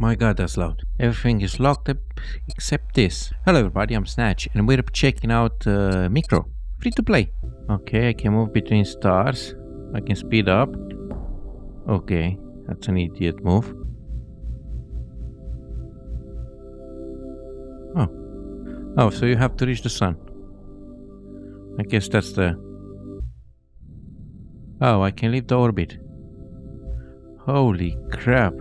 My god, that's loud. Everything is locked up except this. Hello everybody, I'm Snatch and we're checking out uh, Mycro. Free to play. Okay, I can move between stars. I can speed up. Okay, that's an idiot move. Oh. Oh, so you have to reach the sun. I guess that's the... Oh, I can leave the orbit. Holy crap.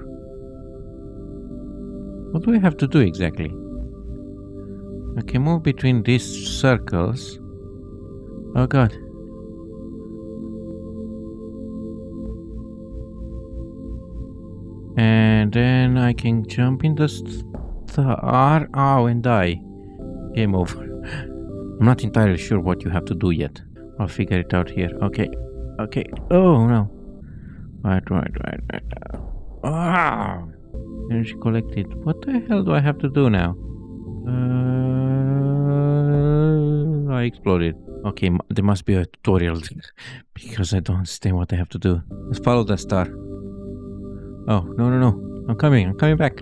What do we have to do exactly? I can move between these circles. Oh god. And then I can jump in the star. Oh, and die. Game over. I'm not entirely sure what you have to do yet. I'll figure it out here. Okay. Okay. Oh no. Right, right, right, right. Ah! Energy collected. What the hell do I have to do now? Uh, I exploded. Okay, there must be a tutorial because I don't understand what I have to do. Let's follow the star. Oh, no, no, no. I'm coming. I'm coming back.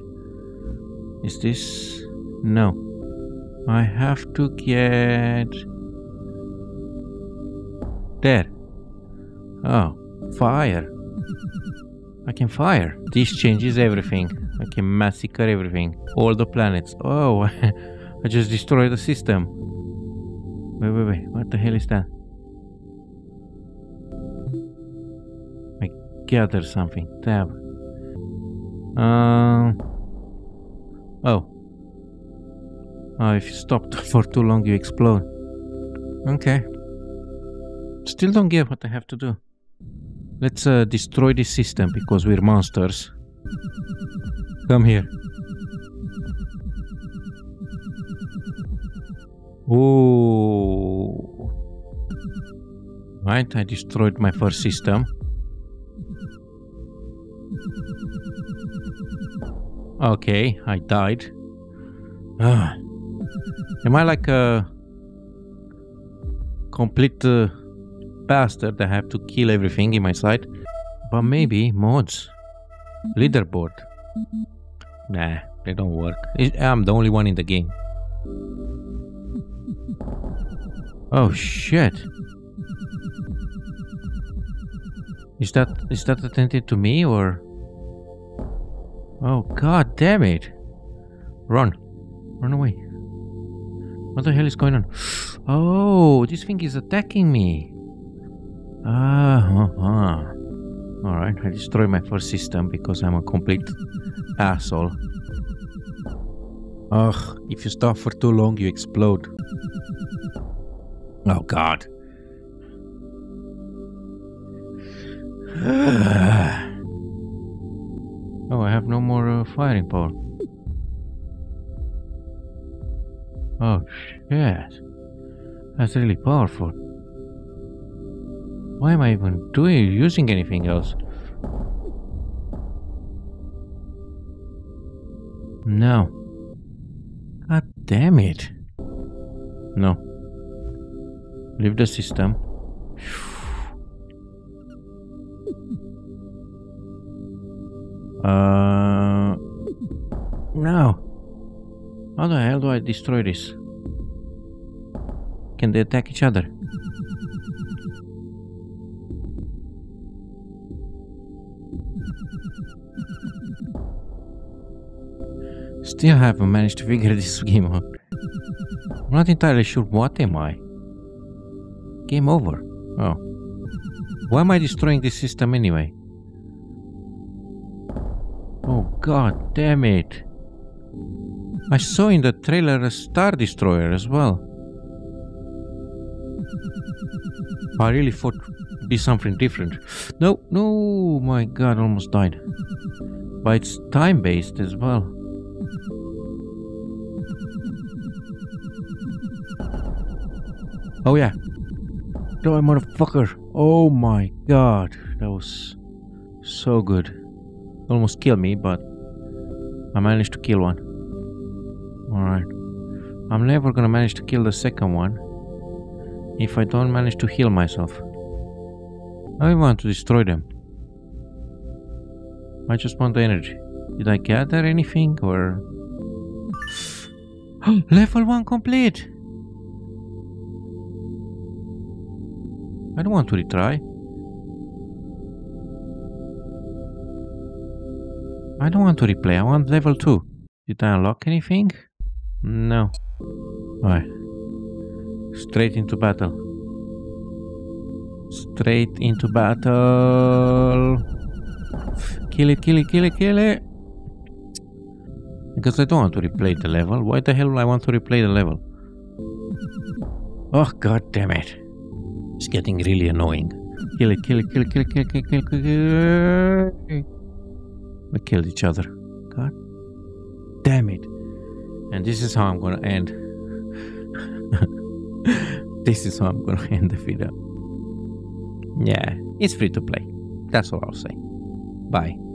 Is this... No. I have to get... There. Oh, fire. I can fire. This changes everything. I can massacre everything. All the planets. Oh, I just destroyed the system. Wait, wait, wait. What the hell is that? I gather something. Tab. Um. Oh. Oh, if you stop for too long, you explode. Okay. Still don't get what I have to do. Let's uh, destroy this system because we're monsters. Come here. Ooh. Right, I destroyed my first system. Okay, I died. Ah. Am I like a complete uh, bastard I have to kill everything in my sight. But maybe mods. Leaderboard. Nah, they don't work. I'm the only one in the game. Oh shit. Is that is that attended to me or Oh god damn it. Run. Run away. What the hell is going on? Oh, this thing is attacking me. Ah, uh -huh. Alright, I destroyed my first system because I'm a complete asshole. Ugh, if you stop for too long, you explode. Oh god. oh, I have no more uh, firing power. Oh shit. That's really powerful. Why am I even doing using anything else? No. God damn it. No. Leave the system. Uh, no. How the hell do I destroy this? Can they attack each other? Still haven't managed to figure this game out. I'm not entirely sure what am I. Game over. Oh. Why am I destroying this system anyway? Oh god damn it. I saw in the trailer a Star Destroyer as well. I really thought be something different. No, no, my god, almost died. But it's time based as well. Oh yeah. Die motherfucker. Oh my god. That was so good. Almost killed me, but I managed to kill one. Alright. I'm never gonna manage to kill the second one if I don't manage to heal myself. I want to destroy them. I just want the energy. Did I gather anything or... Level 1 complete! I don't want to retry. I don't want to replay, I want level 2. Did I unlock anything? No. Alright. Straight into battle. Straight into battle. Kill it, kill it, kill it, kill it. Because I don't want to replay the level. Why the hell do I want to replay the level? Oh, god damn it. It's getting really annoying. Kill it, kill it, kill it, kill it, kill it, kill it, kill it, kill it. We killed each other. God damn it. And this is how I'm gonna end. this is how I'm gonna end the video. Yeah, it's free to play. That's all I'll say. Bye.